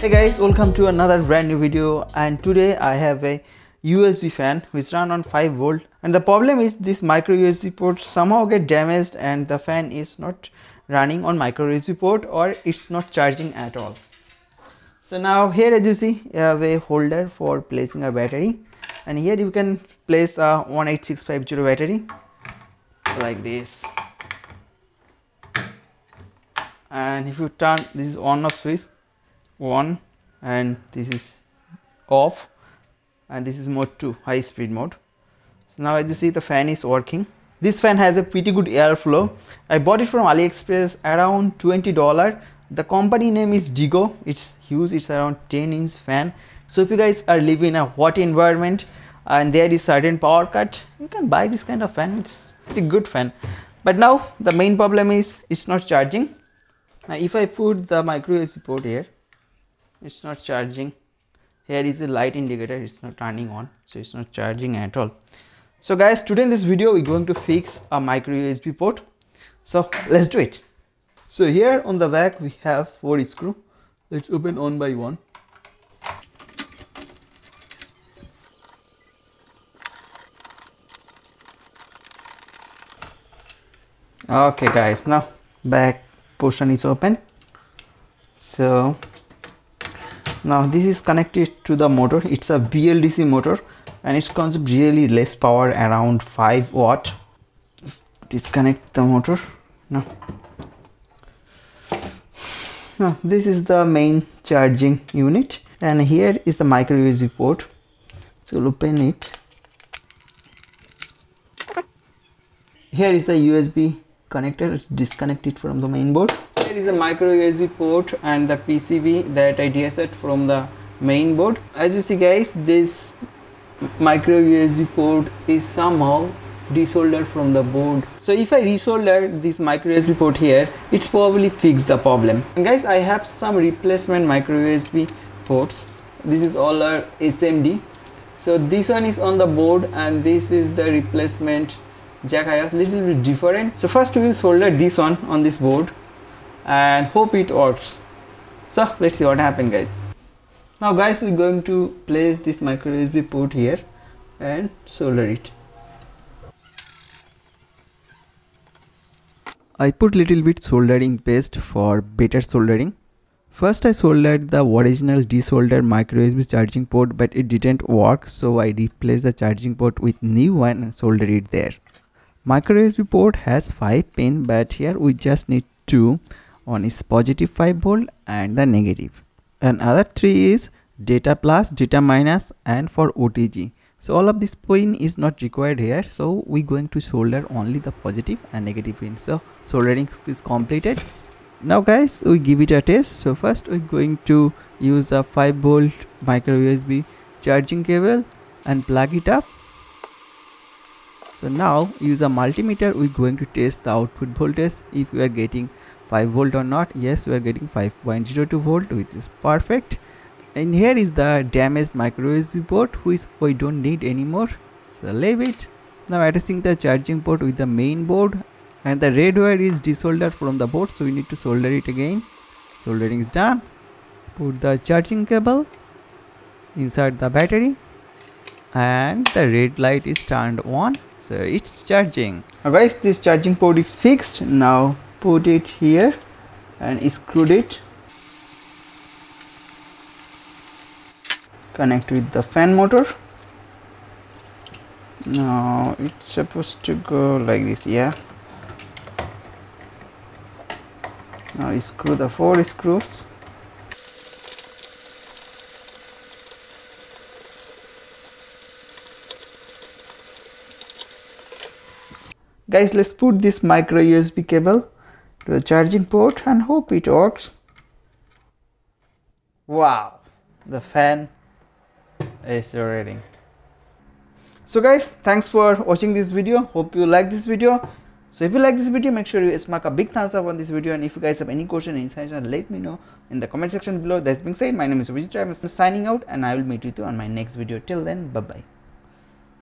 hey guys welcome to another brand new video and today i have a usb fan which run on 5 volt and the problem is this micro usb port somehow get damaged and the fan is not running on micro usb port or it's not charging at all. So now here as you see you have a holder for placing a battery and here you can place a 18650 battery like this. And if you turn this is on off switch one and this is off and this is mode 2 high speed mode. So now as you see the fan is working. This fan has a pretty good airflow. I bought it from aliexpress around 20 dollar. The company name is Digoo. It's huge. It's around 10 inch fan. So if you guys are living in a hot environment and there is certain power cut you can buy this kind of fan. It's pretty good fan. But now the main problem is it's not charging. Now if i put the micro usb port here it's not charging. Here is the light indicator it's not turning on so it's not charging at all. So guys today in this video we're going to fix a micro usb port. So let's do it. So here on the back we have four screw. Let's open one by one okay guys now back portion is open. So now this is connected to the motor. It's a BLDC motor and it consumes really less power around 5 watt. Disconnect the motor. Now now this is the main charging unit and here is the micro USB port so open it. Here is the USB connector let's disconnect it from the main board there is a micro USB port and the PCB that I deset from the main board. As you see guys, this micro USB port is somehow desoldered from the board. So if I resolder this micro USB port here, it's probably fix the problem. And guys, I have some replacement micro USB ports. This is all our SMD. So this one is on the board and this is the replacement jack I have little bit different. So first we will solder this one on this board and hope it works so let's see what happened guys now guys we're going to place this micro usb port here and solder it I put little bit soldering paste for better soldering First I soldered the original desoldered micro USB charging port but it didn't work so I replaced the charging port with new one and soldered it there. Micro USB port has 5 pin but here we just need 2 one is positive 5 volt and the negative. Another three is data plus data minus and for OTG so all of this pin is not required here. So we going to solder only the positive and negative pin so soldering is completed. Now guys we give it a test. So first we're going to use a 5 volt micro usb charging cable and plug it up so now use a multimeter we're going to test the output voltage. If we are getting 5 volt or not yes we are getting 5.02 volt which is perfect. And here is the damaged micro USB port which we don't need anymore. So leave it. Now attaching the charging port with the main board. And the red wire is desoldered from the board so we need to solder it again. Soldering is done. Put the charging cable inside the battery and the red light is turned on so it's charging. Guys this charging port is fixed. Now put it here and screwed it. Connect with the fan motor. Now it's supposed to go like this yeah. Now screw the four screws guys let's put this micro usb cable to the charging port and hope it works. Wow, the fan is rotating. So guys, thanks for watching this video. Hope you like this video. So if you like this video, make sure you smack a big thumbs up on this video. And if you guys have any question, any suggestion, let me know in the comment section below. That being said, my name is Vijay. I'm signing out and I will meet with you on my next video. Till then, bye-bye.